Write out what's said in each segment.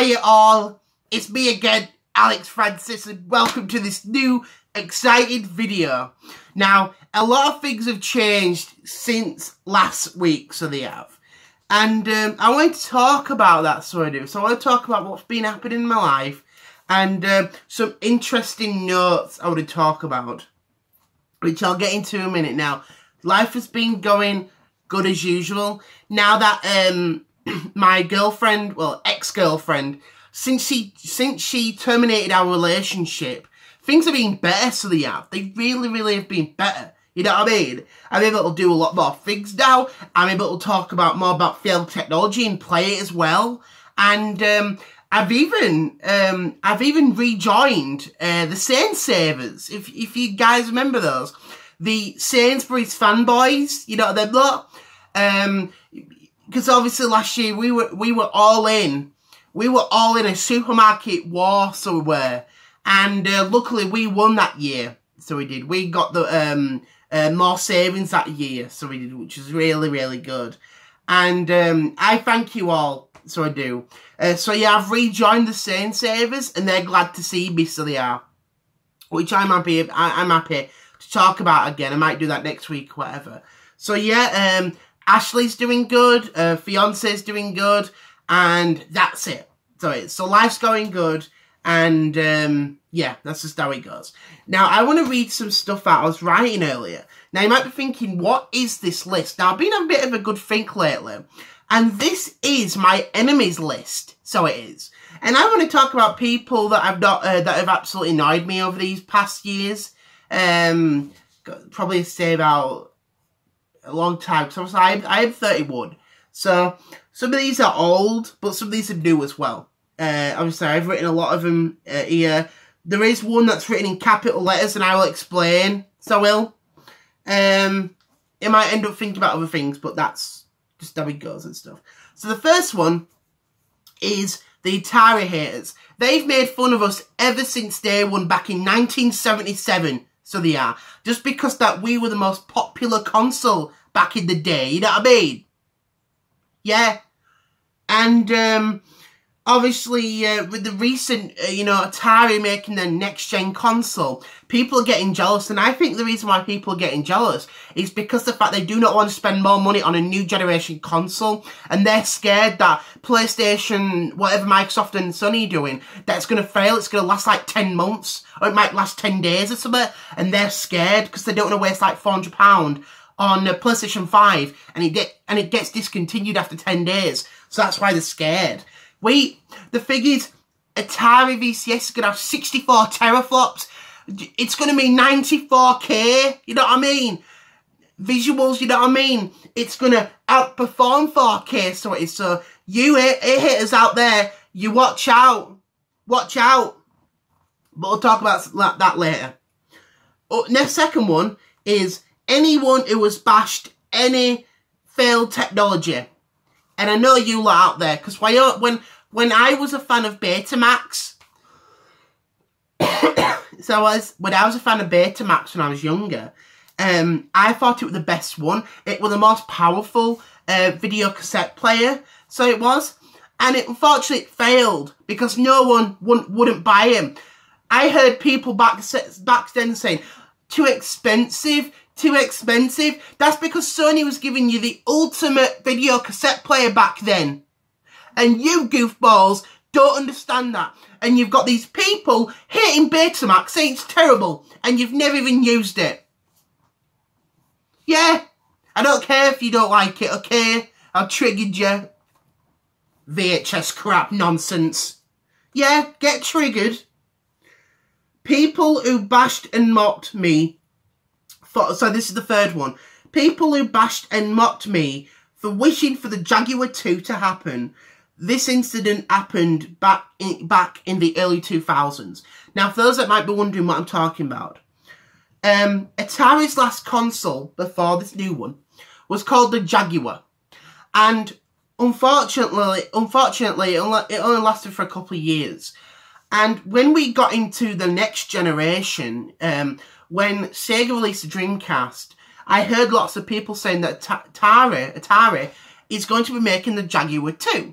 Hiya all, it's me again, Alex Francis, and welcome to this new exciting video. Now, a lot of things have changed since last week, so they have. And um, I want to talk about that, so I do. So I want to talk about what's been happening in my life and um, some interesting notes I want to talk about, which I'll get into in a minute. Now, life has been going good as usual. Now that um, my girlfriend, well, ex-girlfriend, since she since she terminated our relationship, things have been better. So they have. They really, really have been better. You know what I mean? I'm able to do a lot more things now. I'm able to talk about more about field technology and play it as well. And um, I've even um, I've even rejoined uh, the Savers. If if you guys remember those, the Sainsbury's fanboys. You know them lot. Um, because obviously last year we were we were all in, we were all in a supermarket war, so we were, and uh, luckily we won that year. So we did. We got the um uh, more savings that year, so we did, which was really really good. And um, I thank you all, so I do. Uh, so yeah, I've rejoined the Sainsavers, and they're glad to see me, so they are. Which I'm happy. I, I'm happy to talk about again. I might do that next week, whatever. So yeah, um, Ashley's doing good, uh, fiance's doing good, and that's it. So it's so life's going good, and um, yeah, that's just how it goes. Now I want to read some stuff out I was writing earlier. Now you might be thinking, what is this list? Now I've been a bit of a good think lately, and this is my enemies list. So it is, and I want to talk about people that I've not uh, that have absolutely annoyed me over these past years. Um, probably say about a long time. So I am, I am 31. So some of these are old, but some of these are new as well. Uh, obviously, I've written a lot of them uh, here. There is one that's written in capital letters, and I will explain. So I will. Um, it might end up thinking about other things, but that's just how it goes and stuff. So the first one is the Atari haters. They've made fun of us ever since day one back in 1977 so they are. Just because that we were the most popular console back in the day, you know what I mean? Yeah. And, um, obviously, uh, with the recent, uh, you know, Atari making their next-gen console, people are getting jealous. And I think the reason why people are getting jealous is because the fact they do not want to spend more money on a new generation console. And they're scared that PlayStation, whatever Microsoft and Sony are doing, that's going to fail. It's going to last like 10 months. Or it might last 10 days or something. And they're scared because they don't want to waste like £400 on a PlayStation 5 and it get and it gets discontinued after 10 days. So that's why they're scared. Wait, the is, Atari VCS is going to have 64 teraflops. It's going to be 94k, you know what I mean? Visuals, you know what I mean? It's going to outperform 4k, so it is. So you hitters out there, you watch out. Watch out. But we'll talk about that later. Oh, next second one is anyone who has bashed any failed technology and I know you lot out there, because when, when I was a fan of Betamax, so I was, when I was a fan of Betamax when I was younger, um, I thought it was the best one. It was the most powerful uh, video cassette player, so it was. And it unfortunately failed because no one wouldn't, wouldn't buy him. I heard people back, back then saying, too expensive, too expensive. That's because Sony was giving you the ultimate video cassette player back then. And you goofballs don't understand that. And you've got these people hitting Betamax saying it's terrible and you've never even used it. Yeah, I don't care if you don't like it, okay? I've triggered you. VHS crap nonsense. Yeah, get triggered. People who bashed and mocked me so this is the third one. People who bashed and mocked me for wishing for the Jaguar 2 to happen. This incident happened back in, back in the early 2000s. Now, for those that might be wondering what I'm talking about, um, Atari's last console before this new one was called the Jaguar. And unfortunately, unfortunately, it only lasted for a couple of years. And when we got into the next generation, um, when Sega released the Dreamcast, I heard lots of people saying that Atari, Atari is going to be making the Jaguar 2.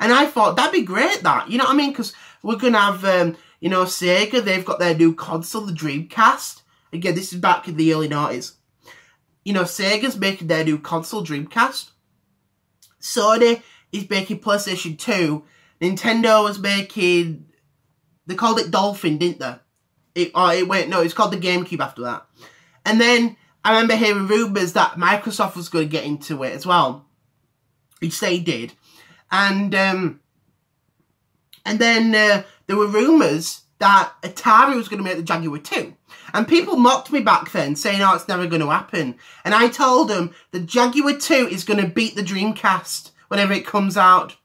And I thought that'd be great, that. You know what I mean? Because we're going to have, um, you know, Sega, they've got their new console, the Dreamcast. Again, this is back in the early 90s. You know, Sega's making their new console, Dreamcast. Sony is making PlayStation 2. Nintendo was making... They called it Dolphin, didn't they? It, oh, it went... No, it's called the GameCube after that. And then I remember hearing rumours that Microsoft was going to get into it as well. Which they did. And... Um, and then uh, there were rumours that Atari was going to make the Jaguar 2. And people mocked me back then, saying, oh, it's never going to happen. And I told them the Jaguar 2 is going to beat the Dreamcast whenever it comes out.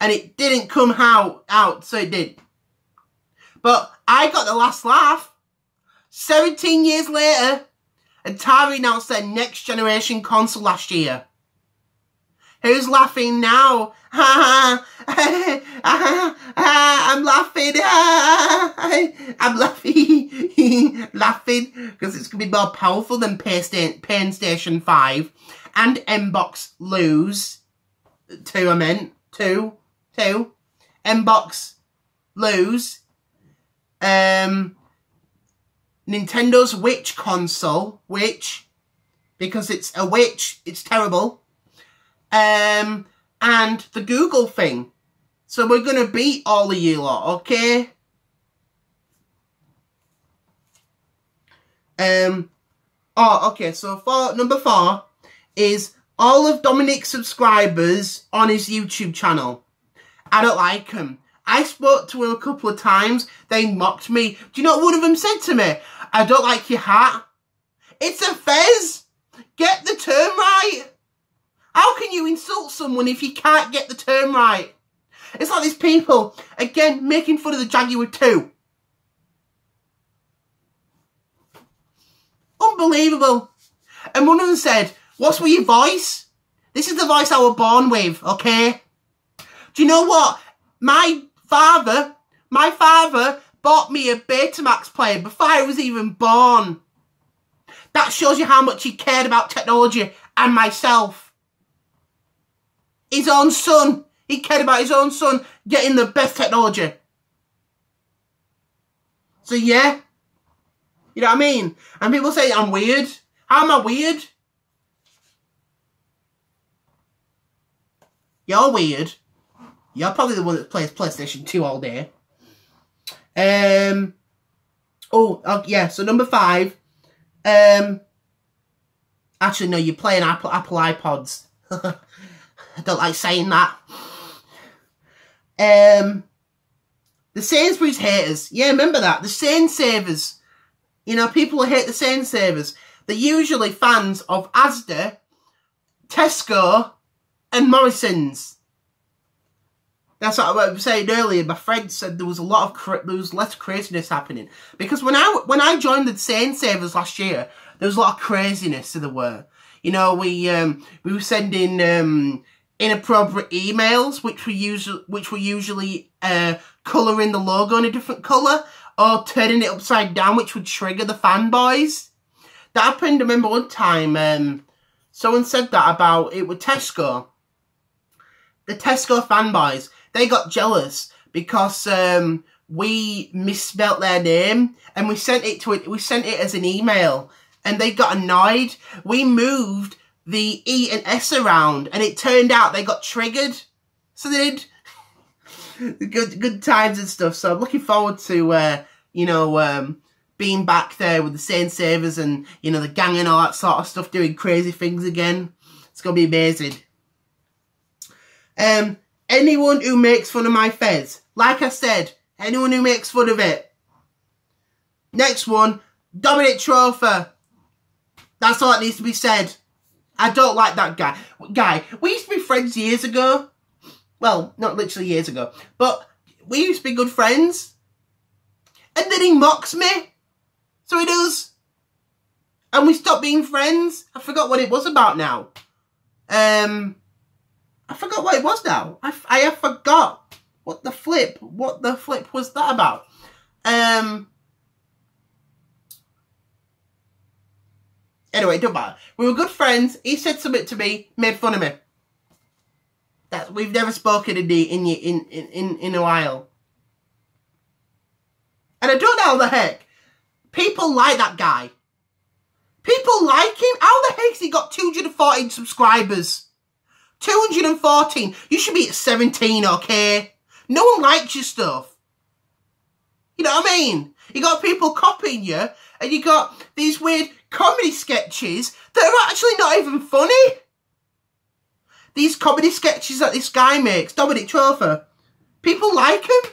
And it didn't come out, out so it did. But I got the last laugh. 17 years later, Atari announced their next generation console last year. Who's laughing now? I'm laughing. I'm laughing. laughing because it's going to be more powerful than Pain Station 5 and Mbox Lose. Two, I meant. Two. Two. Mbox Lose. Um, Nintendo's Witch console. Witch. Because it's a witch. It's terrible um, and the Google thing. So we're going to beat all of you lot, okay? Um, oh, okay, so for number four is all of Dominic's subscribers on his YouTube channel. I don't like him. I spoke to him a couple of times. They mocked me. Do you know what one of them said to me? I don't like your hat. It's a fez. Get the term right. How can you insult someone if you can't get the term right? It's like these people, again, making fun of the Jaguar 2. Unbelievable. And one of them said, what's with your voice? This is the voice I was born with, okay? Do you know what? My father, my father bought me a Betamax player before I was even born. That shows you how much he cared about technology and myself his own son. He cared about his own son getting the best technology. So yeah. You know what I mean? And people say I'm weird. How am I weird? You're weird. You're probably the one that plays PlayStation 2 all day. Um. Oh, oh yeah. So number five. Um. Actually, no. You're playing Apple Apple iPods. I don't like saying that. Um, the Sainsbury's haters. Yeah, remember that. The Sainsavers. You know, people who hate the Sainsavers. They're usually fans of Asda, Tesco, and Morrison's. That's what I was saying earlier. My friend said there was a lot of there was less craziness happening because when I when I joined the Sainsavers last year, there was a lot of craziness to the were. You know, we um, we were sending um, inappropriate emails, which were usually which were usually uh, colouring the logo in a different colour, or turning it upside down, which would trigger the fanboys. That happened. I remember one time, um, someone said that about it with Tesco. The Tesco fanboys they got jealous because um, we misspelt their name and we sent it to it. We sent it as an email, and they got annoyed. We moved the E and S around, and it turned out they got triggered. So they did good good times and stuff. So I'm looking forward to uh, you know um, being back there with the Sainsavers and you know the gang and all that sort of stuff, doing crazy things again. It's gonna be amazing. Um, anyone who makes fun of my fez, like I said, anyone who makes fun of it. Next one, Dominic Trofa. That's all that needs to be said. I don't like that guy. Guy, we used to be friends years ago. Well, not literally years ago. But we used to be good friends. And then he mocks me. So he does. And we stopped being friends. I forgot what it was about now. Um, I forgot what it was now. I, I forgot. What the flip? What the flip was that about? Um, Anyway, don't matter. We were good friends. He said something to me, made fun of me. That we've never spoken in the in in in in a while. And I don't know how the heck people like that guy. People like him. How the heck's he got 214 subscribers? 214. You should be at 17, okay? No one likes your stuff. You know what I mean? You got people copying you, and you got these weird comedy sketches that are actually not even funny. These comedy sketches that this guy makes, Dominic Trofa, people like him.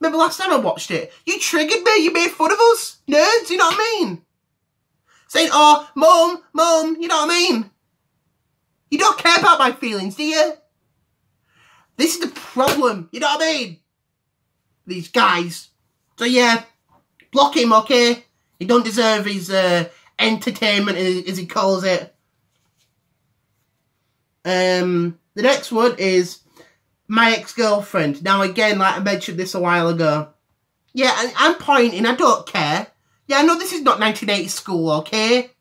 Remember last time I watched it? You triggered me, you made fun of us. Nerds, you know what I mean? Saying, oh, mum, mum, you know what I mean? You don't care about my feelings, do you? This is the problem, you know what I mean? These guys. So yeah, block him, okay? He don't deserve his uh, entertainment, as he calls it. Um, the next one is my ex-girlfriend. Now, again, like I mentioned this a while ago. Yeah, I'm pointing, I don't care. Yeah, I know this is not 1980 school, okay?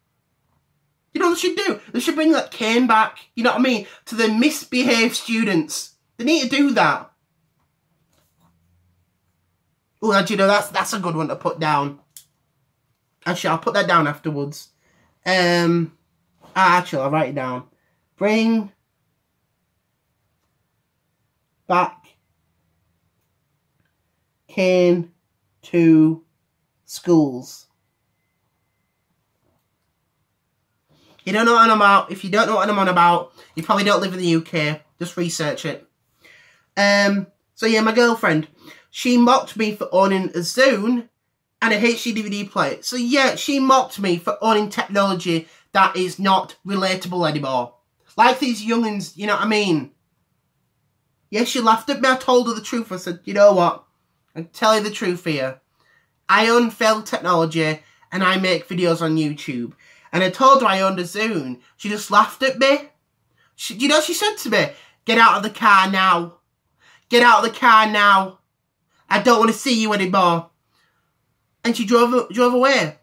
You know what they should do? They should bring that cane back, you know what I mean? To the misbehaved students. They need to do that. Oh, you know, that's that's a good one to put down. Actually, I'll put that down afterwards. Um, ah, actually, I'll write it down. Bring back cane to schools. You don't know what I'm about. If you don't know what I'm on about, you probably don't live in the UK. Just research it. Um. So yeah, my girlfriend, she mocked me for owning a Zune and a HD DVD player. So yeah, she mocked me for owning technology that is not relatable anymore. Like these youngins, you know what I mean? Yes, she laughed at me. I told her the truth. I said, you know what? I tell you the truth here. I own failed technology and I make videos on YouTube. And I told her I owned a Zune. She just laughed at me. She, you know she said to me? Get out of the car now. Get out of the car now. I don't want to see you anymore. And she drove drove away.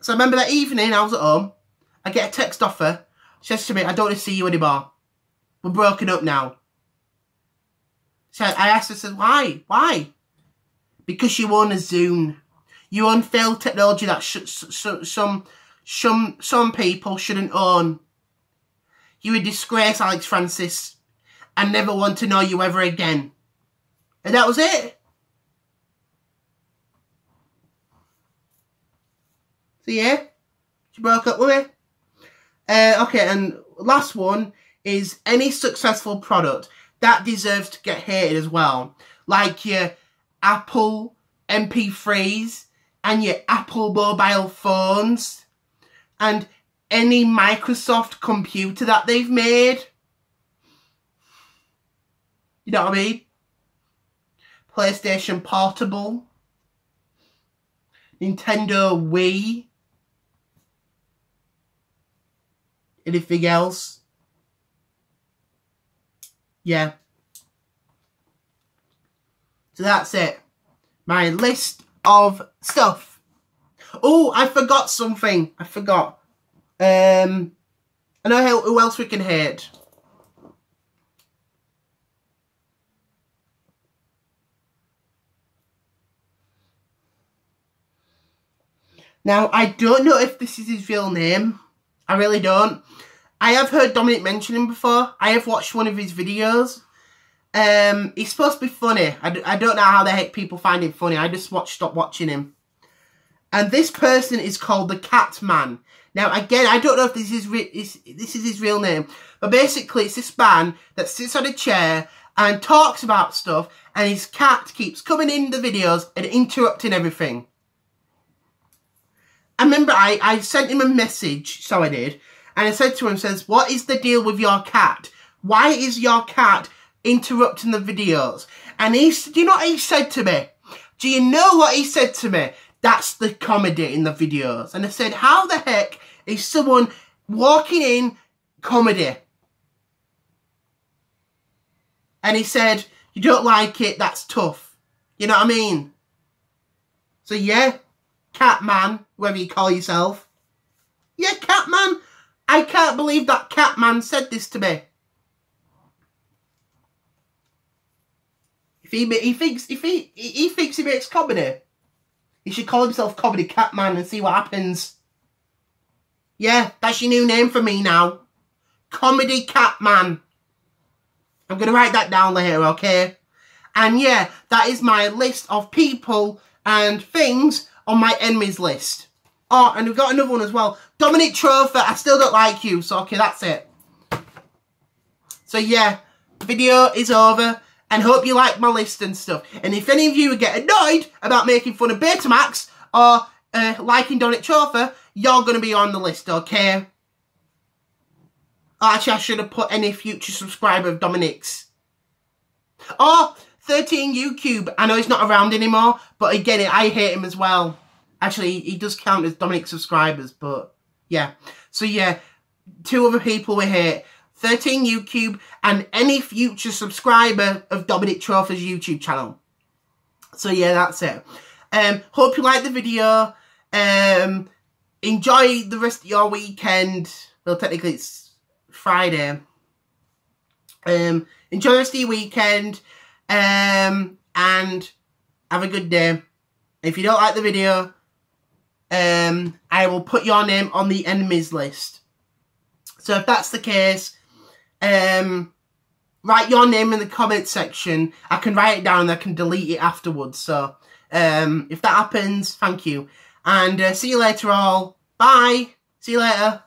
So I remember that evening I was at home. I get a text off her. She says to me, I don't want to see you anymore. We're broken up now. So I asked her, said, why? Why? Because you own a Zune. You own failed technology that some, some, some people shouldn't own. You're a disgrace, Alex Francis. I never want to know you ever again. And that was it. So yeah, she broke up with me. Uh, okay, and last one is any successful product that deserves to get hated as well. Like your Apple MP3s and your Apple mobile phones and any Microsoft computer that they've made. You know what I mean? PlayStation Portable. Nintendo Wii. Anything else? Yeah. So that's it. My list of stuff. Oh, I forgot something. I forgot. Um, I know who else we can hate. Now, I don't know if this is his real name. I really don't. I have heard Dominic mention him before. I have watched one of his videos. Um, he's supposed to be funny. I d I don't know how the heck people find him funny. I just watched, stop watching him. And this person is called the Cat Man. Now, again, I don't know if this is, is this is his real name, but basically it's this man that sits on a chair and talks about stuff, and his cat keeps coming in the videos and interrupting everything. I remember I, I sent him a message, so I did, and I said to him, says, what is the deal with your cat? Why is your cat interrupting the videos? And he, said, do you know what he said to me? Do you know what he said to me? That's the comedy in the videos. And I said, how the heck is someone walking in comedy? And he said, you don't like it, that's tough. You know what I mean? So yeah, Catman, whatever you call yourself. Yeah, Catman. I can't believe that Catman said this to me. If he, he thinks if he, he thinks he makes comedy, he should call himself Comedy Catman and see what happens. Yeah, that's your new name for me now. Comedy Catman. I'm going to write that down later, okay? And yeah, that is my list of people and things on my enemies list. Oh, and we've got another one as well. Dominic Trophy, I still don't like you. So, okay, that's it. So, yeah, video is over. And hope you like my list and stuff. And if any of you get annoyed about making fun of Betamax or uh, liking Dominic Trophy, you're going to be on the list, okay? Actually, I should have put any future subscriber of Dominic's. Oh, 13 YouTube. I know he's not around anymore, but again, I hate him as well. Actually, he does count as Dominic subscribers, but yeah. So yeah, two other people we hate. 13 YouTube and any future subscriber of Dominic Trophy's YouTube channel. So yeah, that's it. Um, hope you liked the video. Um, enjoy the rest of your weekend. Well, technically it's Friday. Um, enjoy the rest of your weekend. Um, and have a good day. If you don't like the video, um, I will put your name on the enemies list. So if that's the case, um, write your name in the comment section. I can write it down and I can delete it afterwards. So um, if that happens, thank you. And uh, see you later all. Bye. See you later.